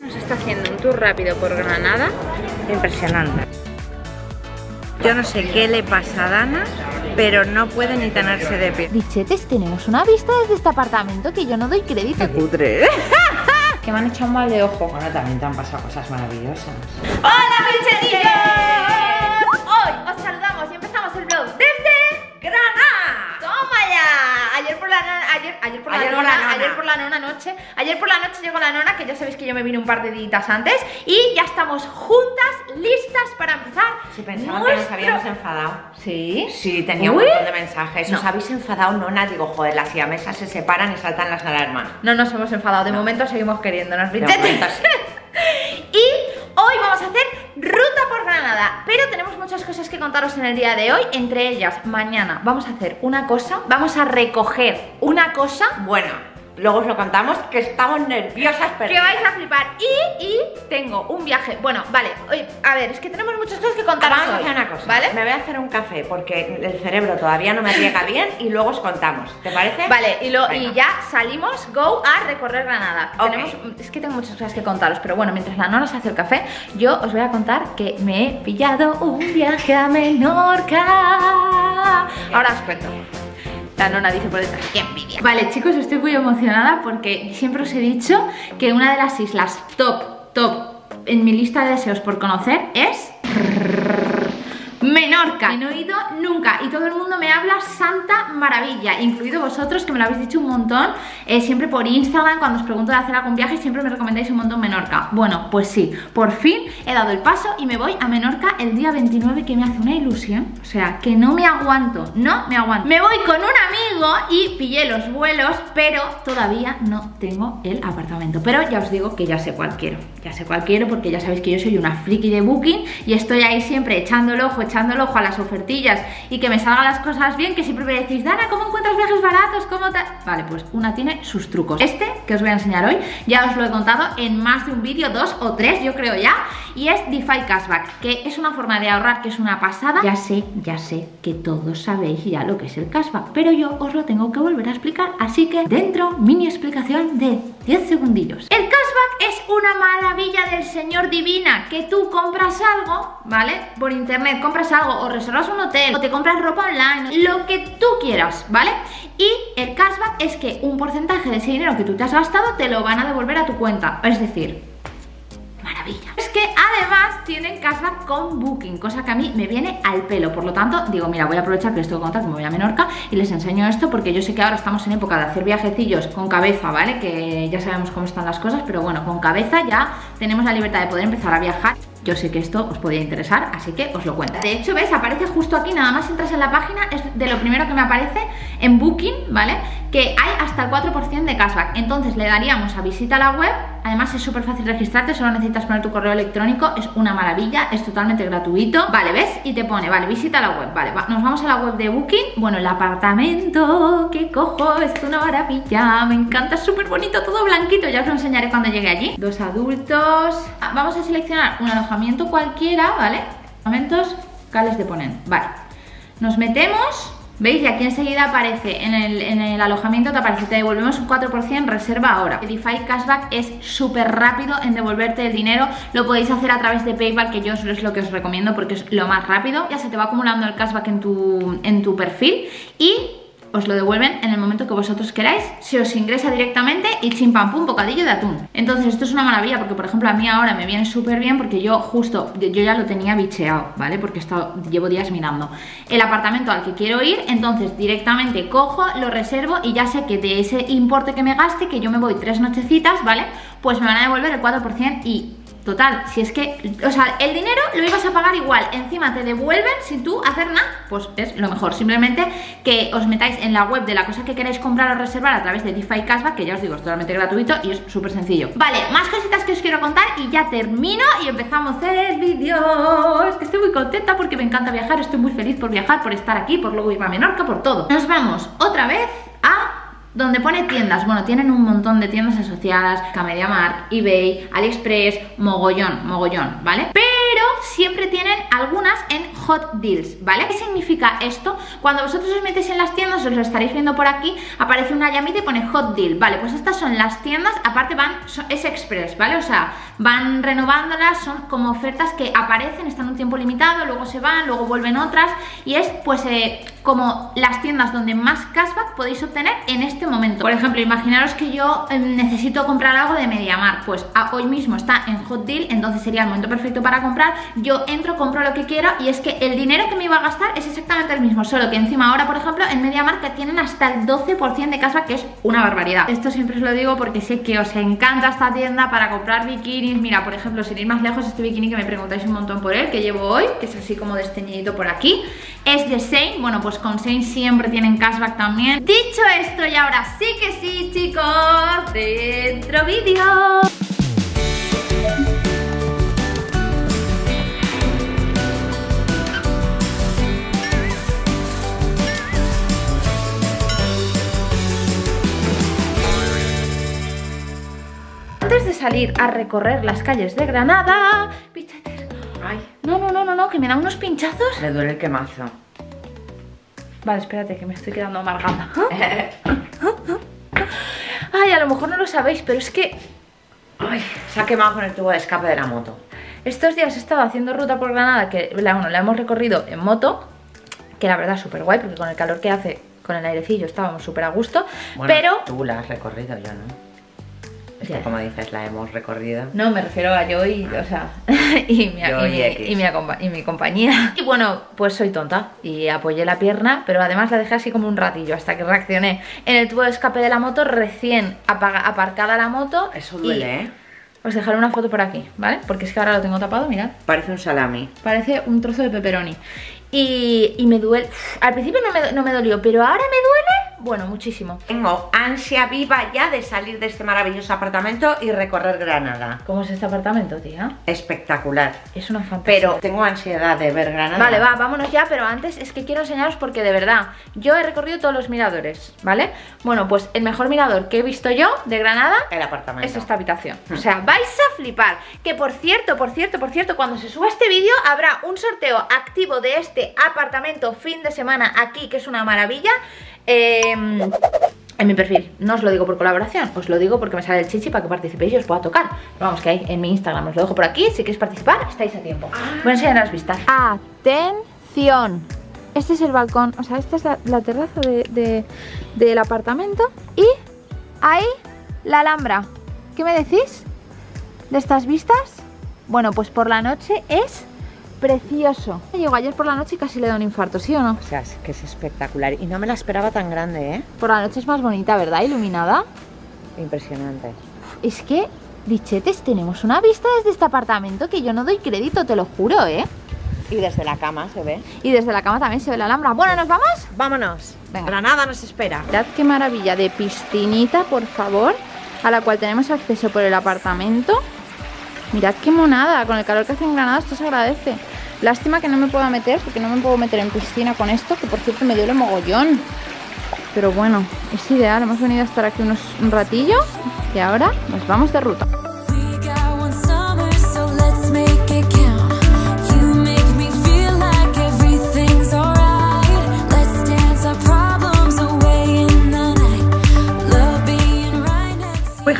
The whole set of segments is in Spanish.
Nos está haciendo un tour rápido por Granada. Impresionante. Yo no sé qué le pasa a Dana, pero no puede ni tenerse de pie. Bichetes, tenemos una vista desde este apartamento que yo no doy crédito. Putre. Que me han echado mal de ojo. Bueno, también te han pasado cosas maravillosas. ¡Hola, bichetillos! Ayer por la nona, ayer, ayer por la Ayer por nona, la nona. ayer por la nona noche, ayer por la noche llegó la nona, que ya sabéis que yo me vine un par de días antes y ya estamos juntas, listas para empezar. Si pensaban que nos nuestro- habíamos enfadado. ¿Sí? Sí, tenía un montón de mensajes. No. ¿Os habéis enfadado? No, nada. Digo, joder, las siamesas se separan y saltan las alarmas. No nos hemos enfadado, de momento seguimos queriéndonos, sí. Y hoy vamos a hacer ruta por Granada, pero tenemos muchas cosas que contaros en el día de hoy, entre ellas mañana vamos a hacer una cosa, vamos a recoger una cosa Bueno, luego os lo contamos que estamos nerviosas, pero... que vais a flipar y, y tengo un viaje, bueno, vale, oye, a ver, es que tenemos muchas cosas que contaros Vamos a hacer una cosa. ¿vale? Me voy a hacer un café porque el cerebro todavía no me riega bien y luego os contamos. ¿Te parece? Vale, y, lo, y ya salimos, go a recorrer Granada. Ok. Tenemos, es que tengo muchas cosas que contaros, pero bueno, mientras la nona se hace el café, yo os voy a contar que me he pillado un viaje a Menorca. Ahora os cuento. La nona dice por detrás, qué envidia. Vale, chicos, estoy muy emocionada porque siempre os he dicho que una de las islas top, top en mi lista de deseos por conocer es Menorca. Que no he ido nunca y todo el mundo me habla santa maravilla, incluido vosotros que me lo habéis dicho un montón, eh, siempre por Instagram cuando os pregunto de hacer algún viaje siempre me recomendáis un montón Menorca. Bueno, pues sí, por fin he dado el paso y me voy a Menorca el día 29 que me hace una ilusión, o sea, que no me aguanto, no me aguanto. Me voy con un amigo y pillé los vuelos, pero todavía no tengo el apartamento. Pero ya os digo que ya sé cuál quiero, ya sé cuál quiero porque ya sabéis que yo soy una friki de Booking y estoy ahí siempre echando el ojo, echando a las ofertillas y que me salgan las cosas bien, que siempre me decís, Dana, ¿cómo encuentras viajes baratos? ¿Cómo tal? Vale, pues una tiene sus trucos. Este que os voy a enseñar hoy, ya os lo he contado en más de un vídeo, dos o tres, yo creo ya, y es DeFi Cashback, que es una forma de ahorrar que es una pasada. Ya sé, ya sé que todos sabéis ya lo que es el cashback, pero yo os lo tengo que volver a explicar, así que dentro mini explicación de 10 segundillos. El es una maravilla del señor divina, que tú compras algo, ¿vale? Por internet compras algo o reservas un hotel o te compras ropa online, lo que tú quieras, ¿vale? Y el cashback es que un porcentaje de ese dinero que tú te has gastado te lo van a devolver a tu cuenta, es decir, maravilla. Es que además tienen cashback con Booking, cosa que a mí me viene al pelo. Por lo tanto, digo, mira, voy a aprovechar que que contar que me voy a Menorca y les enseño esto porque yo sé que ahora estamos en época de hacer viajecillos con cabeza, ¿vale? Que ya sabemos cómo están las cosas, pero bueno, con cabeza ya tenemos la libertad de poder empezar a viajar. Yo sé que esto os podría interesar, así que os lo cuento. De hecho, ¿ves? Aparece justo aquí, nada más entras en la página, es de lo primero que me aparece en Booking, ¿vale? Que hay hasta el 4% de cashback. Entonces le daríamos a visita la web, además es súper fácil registrarte, solo necesitas poner tu correo electrónico, es una maravilla, es totalmente gratuito. Vale, ¿ves? Y te pone, vale, visita la web, vale, va- nos vamos a la web de Booking. Bueno, el apartamento, que cojo, es una maravilla, me encanta, súper bonito, todo blanquito, ya os lo enseñaré cuando llegue allí. Dos adultos, Ah, vamos a seleccionar un alojamiento cualquiera, ¿vale? Alojamientos, Cales de Ponent, vale. Nos metemos, ¿veis? Y aquí enseguida aparece, en el, en el alojamiento te aparece, te devolvemos un 4%, reserva ahora. DeFi Cashback es súper rápido en devolverte el dinero, lo podéis hacer a través de PayPal, que yo es lo que os recomiendo porque es lo más rápido. Ya se te va acumulando el cashback en tu, en tu perfil y os lo devuelven en el momento que vosotros queráis, se os ingresa directamente y chim pam pum, bocadillo de atún. Entonces esto es una maravilla porque por ejemplo a mí ahora me viene súper bien porque yo justo, yo yo ya lo tenía bicheado, ¿vale? Porque he estado- llevo días mirando el apartamento al que quiero ir, entonces directamente cojo, lo reservo y ya sé que de ese importe que me gaste, que yo me voy tres nochecitas, ¿vale? Pues me van a devolver el 4% y Total, si es que, o sea, el dinero lo ibas a pagar igual, encima te devuelven sin tú hacer nada, pues es lo mejor. Simplemente que os metáis en la web de la cosa que queráis comprar o reservar a través de DeFi Cashback, que ya os digo, es totalmente gratuito y es súper sencillo. Vale, más cositas que os quiero contar y ya termino y empezamos el vídeo. Que estoy muy contenta porque me encanta viajar, estoy muy feliz por viajar, por estar aquí, por luego ir a Menorca, por todo. Nos vamos otra vez a donde pone tiendas, bueno, tienen un montón de tiendas asociadas, Camediamart, eBay, AliExpress, mogollón, mogollón, ¿vale? Pero pero siempre tienen algunas en hot deals, ¿vale? ¿Qué significa esto? Cuando vosotros os metéis en las tiendas, os lo estaréis viendo por aquí, aparece una llamita y pone hot deal, ¿vale? Pues estas son las tiendas, aparte van, es express, ¿vale? O sea, van renovándolas, son como ofertas que aparecen, están un tiempo limitado, luego se van, luego vuelven otras y es pues eh, como las tiendas donde más cashback podéis obtener en este momento. Por ejemplo, imaginaros que yo eh, necesito comprar algo de Mediamar, pues hoy mismo está en hot deal, entonces sería el momento perfecto para comprar, yo entro, compro lo que quiero y es que el dinero que me iba a gastar es exactamente el mismo, solo que encima ahora, por ejemplo, en que tienen hasta el 12% de cashback, que es una barbaridad. Esto siempre os lo digo porque sé que os encanta esta tienda para comprar bikinis. Mira, por ejemplo, sin ir más lejos, este bikini que me preguntáis un montón por él, que llevo hoy, que es así como desteñidito por aquí, es de Sein, bueno, pues con Sein siempre tienen cashback también. Dicho esto, y ahora sí que sí, chicos, dentro vídeo. Antes de salir a recorrer las calles de Granada, Ay. No, no, no, no, no, que me da unos pinchazos. Me duele el quemazo. Vale, espérate, que me estoy quedando amargada. Ay, a lo mejor no lo sabéis, pero es que... Ay, se ha quemado con el tubo de escape de la moto. Estos días he estado haciendo ruta por Granada, que la, bueno, la hemos recorrido en moto, que la verdad es súper guay, porque con el calor que hace, con el airecillo, estábamos súper a gusto. pero... tú la has recorrido, yo no como dices, la hemos recorrido. No, me refiero a yo y, o sea, y, mi, y, mi, mi, compañía. Y bueno, pues soy tonta y apoyé la pierna, pero además la dejé así como un ratillo hasta que reaccioné en el tubo de escape de la moto, recién aparcada la moto. Eso duele, ¿eh? Os dejaré una foto por aquí, ¿vale? Porque es que ahora lo tengo tapado, mirad. Parece un salami. Parece un trozo de pepperoni. Y, y me duele... Al principio no me, no me dolió, pero ahora me duele bueno, muchísimo. Tengo ansia viva ya de salir de este maravilloso apartamento y recorrer Granada. ¿Cómo es este apartamento, tía? Espectacular. Es una fantasía. Pero tengo ansiedad de ver Granada. Vale, va, vámonos ya, pero antes es que quiero enseñaros porque de verdad, yo he recorrido todos los miradores, ¿vale? Bueno, pues el mejor mirador que he visto yo de Granada el apartamento. es esta habitación. O sea, vais a flipar. Que por cierto, por cierto, por cierto, cuando se suba este vídeo habrá un sorteo activo de este apartamento fin de semana aquí, que es una maravilla. Em, en mi perfil. No os lo digo por colaboración, os lo digo porque me sale el chichi para que participéis y os pueda tocar. vamos, que hay en mi Instagram, os lo dejo por aquí. Si queréis participar, estáis a tiempo. Voy a enseñar las vistas. Atención. Este es el balcón, o sea, esta es la, terraza del apartamento. Y ahí la Alhambra. ¿Qué me decís de estas vistas? Bueno, pues por la noche es precioso. Llegó ayer por la noche y casi le da un infarto, ¿sí o no? O sea, es que es espectacular. Y no me la esperaba tan grande, ¿eh? Por la noche es más bonita, ¿verdad? Iluminada. Impresionante. Es que, dichetes, tenemos una vista desde este apartamento que yo no doy crédito, te lo juro, ¿eh? Y desde la cama se ve. Y desde la cama también se ve la Alhambra. Bueno, ¿nos vamos? Vámonos. Venga. Granada nos espera. Mirad qué maravilla de piscinita, por favor, a la cual tenemos acceso por el apartamento. Mirad qué monada, con el calor que hace en Granada esto se agradece. Lástima que no me pueda meter, porque no me puedo meter en piscina con esto, que por cierto me duele mogollón. Pero bueno, es ideal, hemos venido a estar aquí unos, un ratillo y ahora nos vamos de ruta.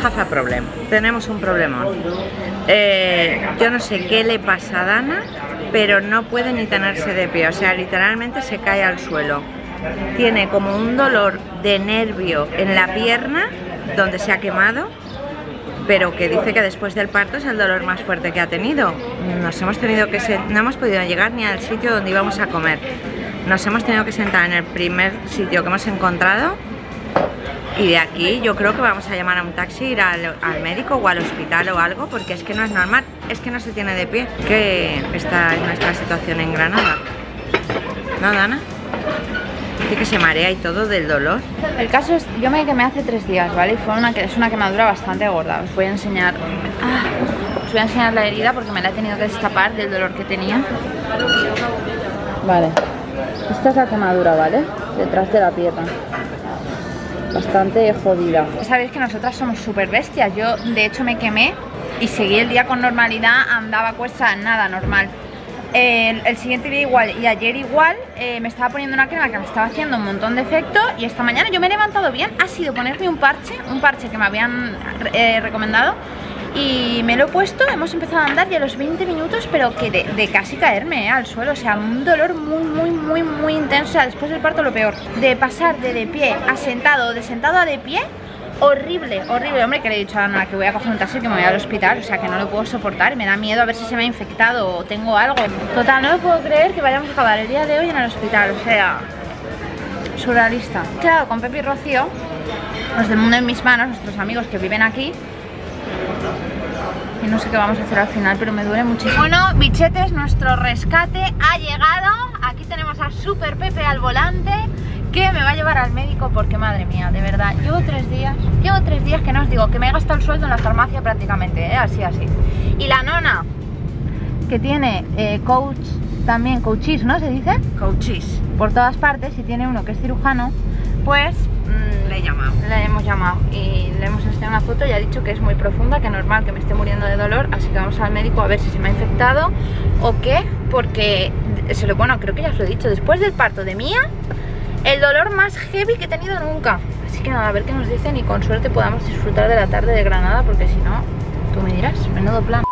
A problem. Tenemos un problema. Eh, yo no sé qué le pasa a Dana, pero no puede ni tenerse de pie, o sea, literalmente se cae al suelo. Tiene como un dolor de nervio en la pierna, donde se ha quemado, pero que dice que después del parto es el dolor más fuerte que ha tenido. Nos hemos tenido que no hemos podido llegar ni al sitio donde íbamos a comer. Nos hemos tenido que sentar en el primer sitio que hemos encontrado y de aquí yo creo que vamos a llamar a un taxi, ir al, médico o al hospital o algo, porque es que no es normal, es que no se tiene de pie. Que está en nuestra situación en Granada. ¿No, Dana? Dice que se marea y todo del dolor. El caso es, yo me quemé hace tres días, ¿vale? Y fue una, es una quemadura bastante gorda. Os voy a enseñar... Ah, os voy a enseñar la herida porque me la he tenido que destapar del dolor que tenía. Vale. Esta es la quemadura, ¿vale? Detrás de la pierna bastante jodida. Sabéis que nosotras somos súper bestias. Yo, de hecho, me quemé y seguí el día con normalidad, andaba cuesta nada, normal. El, siguiente día igual y ayer igual eh, me estaba poniendo una crema que me estaba haciendo un montón de efecto y esta mañana yo me he levantado bien, ha sido ponerme un parche, un parche que me habían eh, recomendado y me lo he puesto, hemos empezado a andar y a los 20 minutos, pero que de, casi caerme eh, al suelo, o sea, un dolor muy, muy, muy, muy intenso, o sea, después del parto lo peor, de pasar de de pie a sentado, de sentado a de pie, horrible, horrible, hombre, que le he dicho a Ana que voy a coger un taxi y que me voy al hospital, o sea, que no lo puedo soportar. Me da miedo a ver si se me ha infectado o tengo algo. Total, no lo puedo creer que vayamos a acabar el día de hoy en el hospital, o sea, surrealista. Quedado con Pepi y Rocío, los del mundo en mis manos, nuestros amigos que viven aquí, y no sé qué vamos a hacer al final, pero me duele muchísimo. Bueno, bichetes, nuestro rescate ha llegado. Aquí tenemos a Super Pepe al volante que me va a llevar al médico porque madre mía, de verdad, llevo tres días, llevo tres días que no os digo, que me he gastado el sueldo en la farmacia prácticamente, ¿eh? así, así. Y la nona, que tiene eh, coach, también coaches, ¿no? Se dice, Coaches. por todas partes, y tiene uno que es cirujano, pues mm, Le he llamado. le hemos llamado y le hemos enseñado una foto y ha dicho que es muy profunda, que normal que me esté muriendo de dolor, así que vamos al médico a ver si se me ha infectado o qué, porque se lo bueno, creo que ya os lo he dicho, después del parto de Mía, el dolor más heavy que he tenido nunca. Así que nada, a ver qué nos dicen y con suerte podamos disfrutar de la tarde de Granada, porque si no, tú me dirás, menudo plan.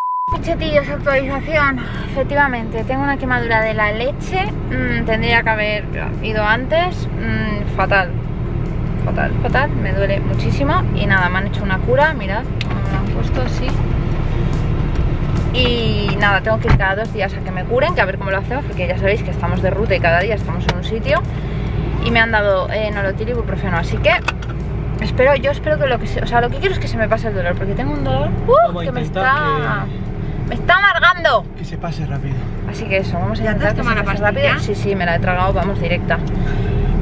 Chetillos, actualización. Efectivamente, tengo una quemadura de la leche. Mm, tendría que haber ido antes. Mm, fatal. Fatal, fatal. Me duele muchísimo. Y nada, me han hecho una cura. Mirad, me la han puesto así. Y nada, tengo que ir cada dos días a que me curen, que a ver cómo lo hacemos, porque ya sabéis que estamos de ruta y cada día estamos en un sitio. Y me han dado eh, nolotil y ibuprofeno, así que espero, yo espero que lo que se, o sea, lo que quiero es que se me pase el dolor, porque tengo un dolor ¡uh! Que me está, me está amargando. Que se pase rápido. Así que eso, vamos a ¿Ya te has intentar que se pase rápido. Sí, sí, me la he tragado, vamos directa.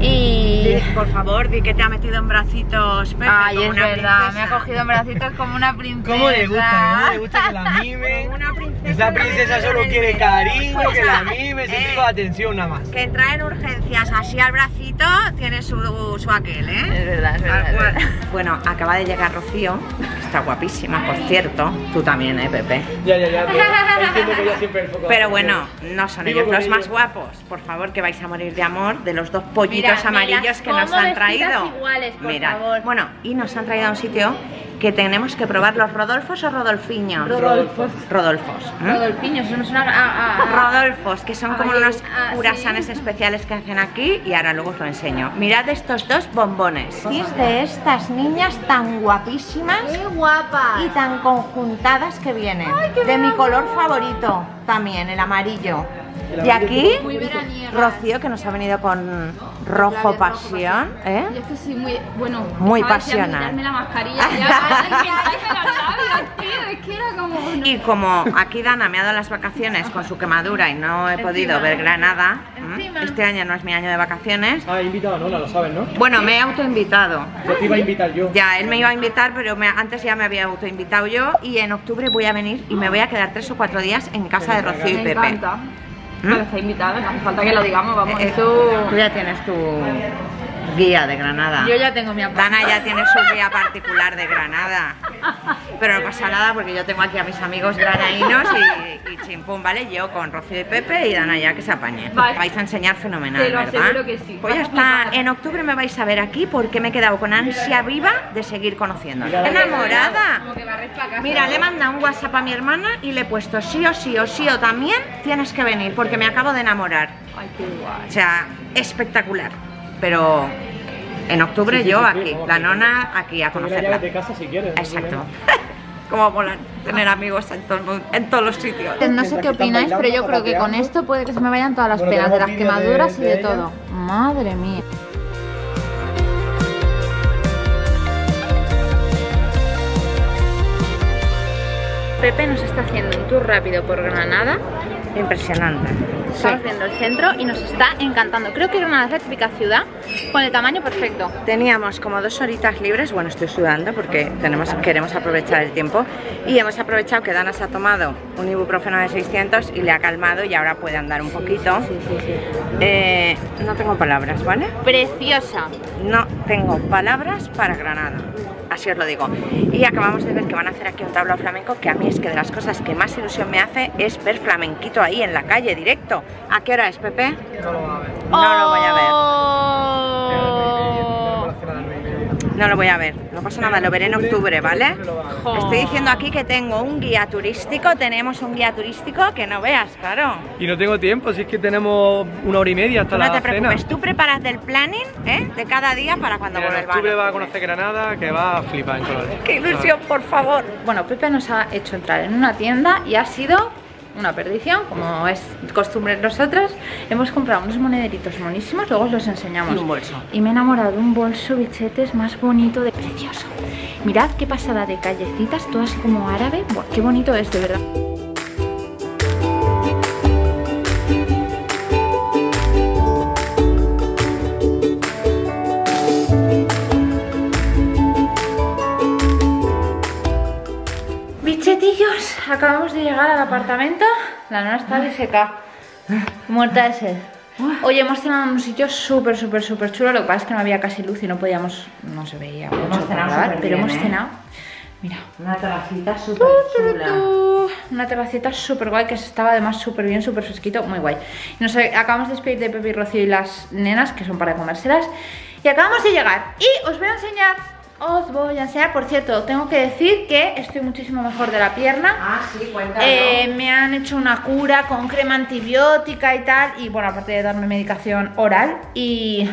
Y por favor, di que te ha metido en bracitos Pepe Ay, como es una verdad, me ha princesa. cogido en bracitos como una princesa. ¿Cómo le gusta? ¿Cómo le gusta que la mimen? Como una princesa. Esa princesa solo quiere cariño, que la mime, ese Eh. tipo de atención nada más. Que entra en urgencias así al bracito tiene su, su aquel, ¿eh? Es verdad, es verdad, es verdad. Bueno, acaba de llegar Rocío, que está guapísima, por cierto. Tú también, ¿eh, Pepe? Ya, ya, ya, pero entiendo que ya siempre el foco Pero bueno, no son Vivo ellos los más ellos. guapos. Por favor, que vais a morir de amor de los dos pollitos Me amarillos que nos han traído. iguales, por Mirad. favor. Bueno, y nos han traído a un sitio que tenemos que probar los Rodolfos o Rodolfiños. Rodolfos. Rodolfos. ¿eh? Rodolfiños, eso no suena a, a- a- Rodolfos, que son como Ay, unos ah, curasanes ¿sí? especiales que hacen aquí y ahora luego os lo enseño. Mirad estos dos bombones. de estas niñas tan guapísimas y tan conjuntadas que vienen. de mi color favorito también, el amarillo. Y aquí, Muy. Rocío, que nos ha venido con rojo pasión. ¿eh? Yo es que soy muy, bueno, Muy pasional. la mascarilla. Y como aquí Dana me ha dado las vacaciones con su quemadura y no he podido ver Granada. Encima. este año no es mi año de vacaciones, Ah, he invitado a Nola, lo sabes, ¿no? bueno, me he autoinvitado. Yo te iba a invitar yo. Ya, él me iba a invitar, pero me- antes ya me había autoinvitado yo y en octubre voy a venir y me voy a quedar tres o cuatro días en casa de Rocío y Me Pepe. encanta. Pero está invitada, no hace falta que lo digamos, vamos, Eh. Tú ya tienes tu guía de Granada. Yo ya tengo mi apunte. Dana ya tiene su guía particular de Granada. Pero no pasa nada porque yo tengo aquí a mis amigos granadinos y, ¿vale? Yo con Rocío y Pepe y Dana ya que se apañe. Vale. Vais a enseñar fenomenal, Te lo ¿verdad? aseguro que sí. Pues ya está. En octubre me vais a ver aquí porque me he quedado con ansia viva de seguir conociéndolo. ¡Enamorada! Mira, le he mandado un WhatsApp a mi hermana y le he puesto sí o sí o sí o también tienes que venir porque me acabo de enamorar. Ay, qué guay. O sea, espectacular. Pero en octubre Sí, sí, yo sí, sí, aquí, la nona aquí a conocerla. de casa si quieres. Exacto. Como molan tener amigos en, todo el mundo- en todos los sitios. No sé qué opináis, pero yo creo que con esto puede que se me vayan todas las Bueno, penas de las quemaduras y de de ella. todo. Madre mía. Pepe nos está haciendo un tour rápido por Granada. Impresionante. Estamos viendo el centro y nos está encantando. Creo que Granada es la típica ciudad con el tamaño perfecto. Teníamos como dos horitas libres, bueno estoy sudando porque tenemos, queremos aprovechar el tiempo y hemos aprovechado que Dana se ha tomado un ibuprofeno de 600 y le ha calmado y ahora puede andar un poquito. Eh, no tengo palabras, ¿vale? Preciosa. No tengo palabras para Granada. Así os lo digo. Y acabamos de ver que van a hacer aquí un tablao flamenco, que a mí es que de las cosas que más ilusión me hace es ver flamenquito ahí en la calle, directo. ¿A qué hora es, Pepe? No lo va a ver. No lo voy a ver. Oh. Tenemos la cena a las nueve y media. No lo voy a ver, no pasa nada, lo veré en octubre, ¿vale? Estoy diciendo aquí que tengo un guía turístico, tenemos un guía turístico que no veas, claro. Y no tengo tiempo, si es que tenemos una hora y media hasta la no te cena. preocupes, tú prepárate el planning ¿eh? de cada día para cuando Mira, en vuelvan. octubre va a conocer Granada, que va a flipar en colores. ¡Qué ilusión, por favor! Bueno, Pepe nos ha hecho entrar en una tienda y ha sido una perdición, como es costumbre en nosotros. Hemos comprado unos monederitos monísimos, luego os los enseñamos. Y un bolso. Y me he enamorado de un bolso bichetes más bonito de precioso. Mirad qué pasada de callecitas, todo así como árabe. Buah, qué bonito es, de verdad. Acabamos de llegar al apartamento. La nona está de seca, muerta de sed. Oye, hemos cenado en un sitio súper, súper, súper chulo. Lo que pasa es que no había casi luz y no podíamos, no se veía mucho para cenado grabar, pero bien, hemos ¿eh? cenado. Mira, Una terracita súper chula. Una terracita súper guay que estaba además súper bien, súper fresquito, muy guay. Nos acabamos de despedir de Pepe y Rocío y las nenas, que son para comérselas. Y acabamos de llegar. Y os voy a enseñar, os voy a enseñar, por cierto, tengo que decir que estoy muchísimo mejor de la pierna. Ah, sí, cuéntalo. Eh, me han hecho una cura con crema antibiótica y tal. Y bueno, aparte de darme medicación oral y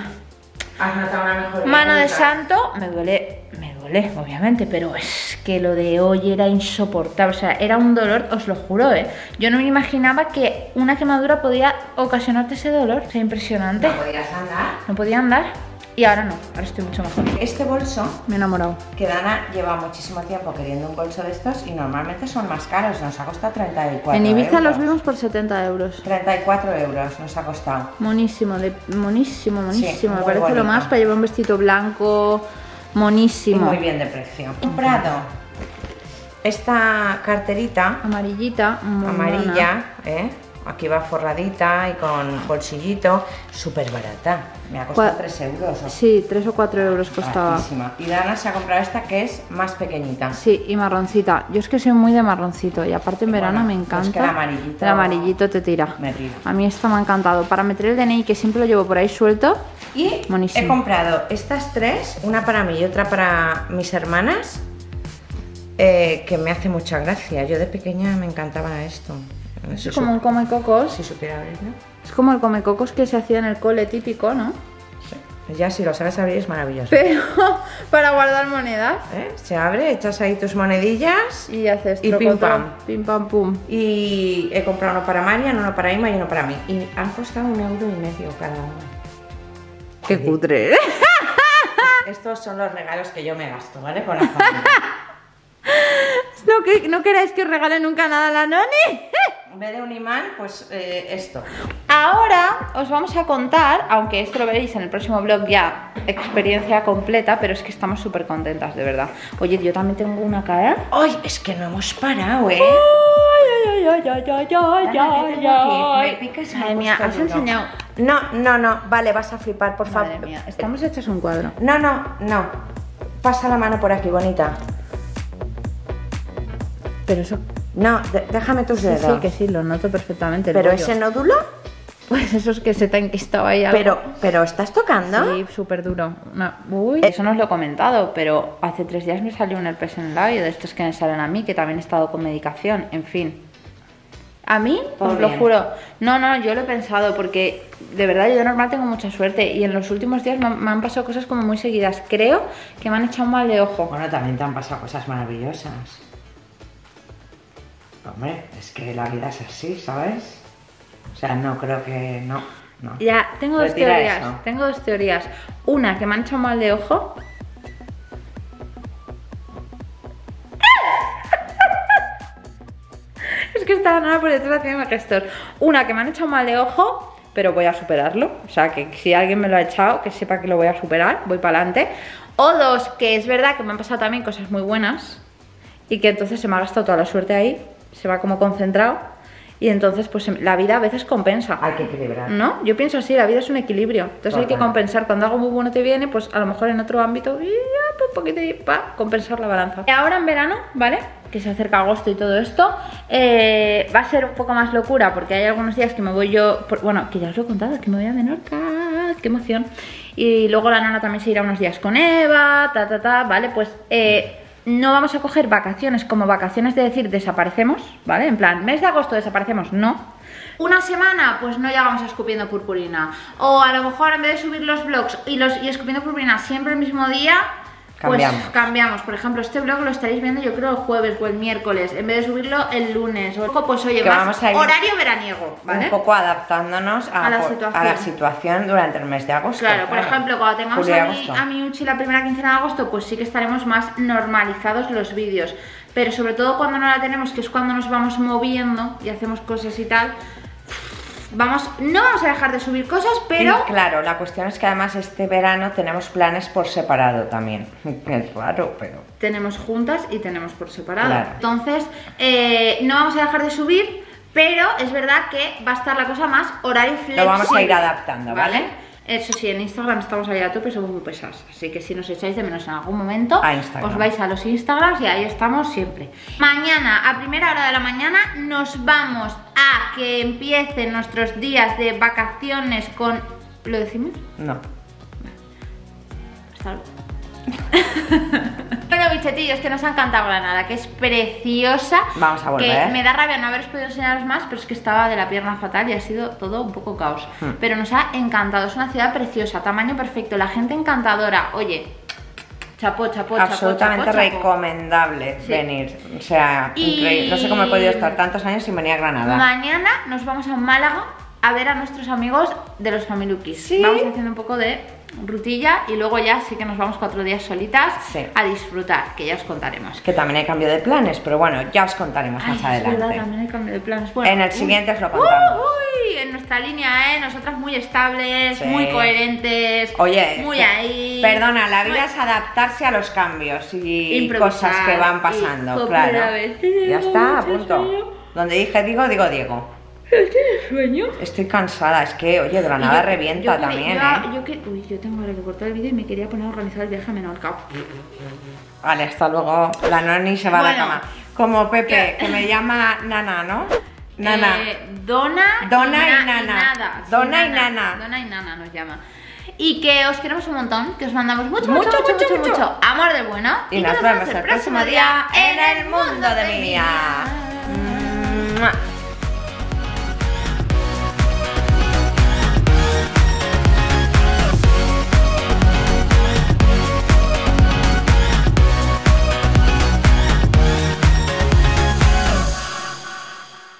¿Has notado una mejoría? mano de santo, me duele, me duele, obviamente, pero es que lo de hoy era insoportable. O sea, era un dolor, os lo juro, ¿eh? Yo no me imaginaba que una quemadura podía ocasionarte ese dolor. O sea, impresionante. ¿No podías andar? No podía andar y ahora no, ahora estoy mucho mejor. Este bolso, Me he enamorado. que Dana lleva muchísimo tiempo queriendo un bolso de estos y normalmente son más caros, nos ha costado 34 En Ibiza euros. los vimos por 70 euros. 34 euros nos ha costado. Monísimo, de, monísimo, monísimo. Me parece lo más para llevar un vestido blanco, Y monísimo. muy bien de precio. Comprado esta carterita Amarillita, muy amarilla, ¿eh? Aquí va forradita y con bolsillito, súper barata. Me ha costado Cua- 3 euros. Sí, 3 o 4 euros costaba. Baratísima. Y Dana se ha comprado esta que es más pequeñita. Sí, y marroncita. Yo es que soy muy de marroncito y aparte en Y verano bueno, me encanta. que el amarillito- El amarillito te tira. Me tira. A mí esto me ha encantado. Para meter el DNI, que siempre lo llevo por ahí suelto. Y Buenísimo. he comprado estas tres, una para mí y otra para mis hermanas, eh, que me hace mucha gracia. Yo de pequeña me encantaba esto. Si Es como su- un come cocos. Si supiera abrirlo. Es como el come cocos que se hacía en el cole típico, ¿no? Sí. Ya si lo sabes abrir es maravilloso. Pero para guardar monedas. ¿Eh? Se abre, echas ahí tus monedillas Y haces Y pim pam. Pim pam pum. y he comprado uno para Marian, uno para Ima y uno para mí. Y han costado un euro y medio cada uno. Qué cutre. ¿eh? Estos son los regalos que yo me gasto, ¿vale? Con la familia. No, que, no queráis que os regale nunca nada a la Noni. En vez de un imán, pues eh, esto. Ahora os vamos a contar, aunque esto lo veréis en el próximo vlog ya, experiencia completa, pero es que estamos súper contentas, de verdad. Oye, yo también tengo una cara. ¡Ay! Es que no hemos parado, ¿eh? Ay, ay, ay, ay, ay, ay, Dana, ¿qué ay, ay. Me picas Madre mía, has duro. enseñado. No, no, no. Vale, vas a flipar, por favor. Madre mía, estamos hechas un cuadro. No, no, no. Pasa la mano por aquí, bonita. Pero eso. No, déjame tus dedos. sí, que sí, lo noto perfectamente. Pero ese nódulo, Pues eso es que se te ha enquistado ahí algo. pero, pero ¿estás tocando? Sí, súper duro. Uy, eso no os lo he comentado, pero hace tres días me salió un herpes en el labio, de estos que me salen a mí, que también he estado con medicación, en fin. A mí, os lo juro. No, no, yo lo he pensado porque de verdad yo de normal tengo mucha suerte y en los últimos días me, han- me han pasado cosas como muy seguidas. Creo que me han echado un mal de ojo. Bueno, también te han pasado cosas maravillosas. Hombre, es que la vida es así, ¿sabes? O sea, no creo que... No, no. Ya, tengo dos teorías. eso. Tengo dos teorías. Una, que me han echado mal de ojo. es que estaba nada por detrás haciendo gestos. Una, que me han echado mal de ojo, pero voy a superarlo. O sea, que si alguien me lo ha echado, que sepa que lo voy a superar, voy para adelante. O dos, que es verdad que me han pasado también cosas muy buenas y que entonces se me ha gastado toda la suerte ahí, se va como concentrado y entonces pues se- la vida a veces compensa. Hay que equilibrar. No, yo pienso así, la vida es un equilibrio. Entonces hay que compensar. Cuando algo muy bueno te viene, pues a lo mejor en otro ámbito, y ya, pa, poquito para compensar la balanza. Y ahora en verano, ¿vale? Que se acerca agosto y todo esto, eh, va a ser un poco más locura porque hay algunos días que me voy yo, por- bueno, que ya os lo he contado, que me voy a Menorca, qué emoción. Y luego la nana también se irá unos días con Eva, ta, ta, ta, ¿vale? Pues eh, no vamos a coger vacaciones como vacaciones de decir desaparecemos, ¿vale? En plan, mes de agosto desaparecemos, no. Una semana, pues no llegamos a escupiendo purpurina. O a lo mejor en vez de subir los vlogs y, los, y escupiendo purpurina siempre el mismo día, Cambiamos. pues cambiamos. Por ejemplo, este vlog lo estaréis viendo yo creo el jueves o el miércoles, en vez de subirlo el lunes. O pues oye, Que más vamos a ir horario veraniego, ¿vale? Un poco adaptándonos a, A la por- situación. a la situación durante el mes de agosto. Claro, por ejemplo, cuando tengamos a mi, a mi Uchi la primera quincena de agosto, pues sí que estaremos más normalizados los vídeos. Pero sobre todo cuando no la tenemos, que es cuando nos vamos moviendo y hacemos cosas y tal, vamos, no vamos a dejar de subir cosas, pero Y claro, la cuestión es que además este verano tenemos planes por separado también. Es raro, pero... tenemos juntas y tenemos por separado. Claro. Entonces, eh, no vamos a dejar de subir, pero es verdad que va a estar la cosa más horario flexible. vamos a ir adaptando, ¿vale? Eso sí, en Instagram estamos ahí a tope, somos muy pesados. Así que si nos echáis de menos en algún momento, os vais a los Instagrams y ahí estamos siempre. Mañana, a primera hora de la mañana, nos vamos a que empiecen nuestros días de vacaciones con... ¿Lo decimos? No. Hasta luego. bueno, bichetillos, que nos ha encantado Granada, que es preciosa. Vamos a volver. Que me da rabia no haberos podido enseñaros más, pero es que estaba de la pierna fatal y ha sido todo un poco caos. Hmm. Pero nos ha encantado, es una ciudad preciosa, tamaño perfecto, la gente encantadora. Oye, chapó, chapó, Absolutamente chapó, chapó. recomendable Sí. venir. O sea, Y- increíble. No sé cómo he podido estar tantos años sin venir a Granada. Mañana nos vamos a Málaga a ver a nuestros amigos de los Familukis. Sí. Vamos haciendo un poco de rutilla y luego ya sí que nos vamos cuatro días solitas Sí. a disfrutar, que ya os contaremos. Que también hay cambio de planes, pero bueno, ya os contaremos Ay, más adelante. verdad, también hay cambio de planes. Bueno, En el uy, siguiente os lo contamos. uy, en nuestra línea, ¿eh? Nosotras muy estables, Sí. muy coherentes, Oye, muy ahí. Perdona, la vida es adaptarse a los cambios y Improvisar cosas que van pasando, claro. Ya está, a punto. Donde dije digo, digo Diego. ¿Tienes sueño? Estoy cansada, es que, oye, Y Granada yo- revienta yo también, ¿eh? Yo que, uy, yo tengo ahora que cortar el vídeo y me quería poner a organizar el viaje a Menorca. Vale, hasta luego. La noni se va a la cama. Como Pepe, ¿Qué? que me llama Nana, ¿no? Nana. Eh, Dona, Dona y na- Nana. nada. Sí, Dona y Nana. Dona y Nana nos llama. Y que os queremos un montón, que os mandamos mucho, Mucho, mucho, mucho, mucho, amor de bueno. y nos vemos el próximo día en el mundo de mi vida. Mua.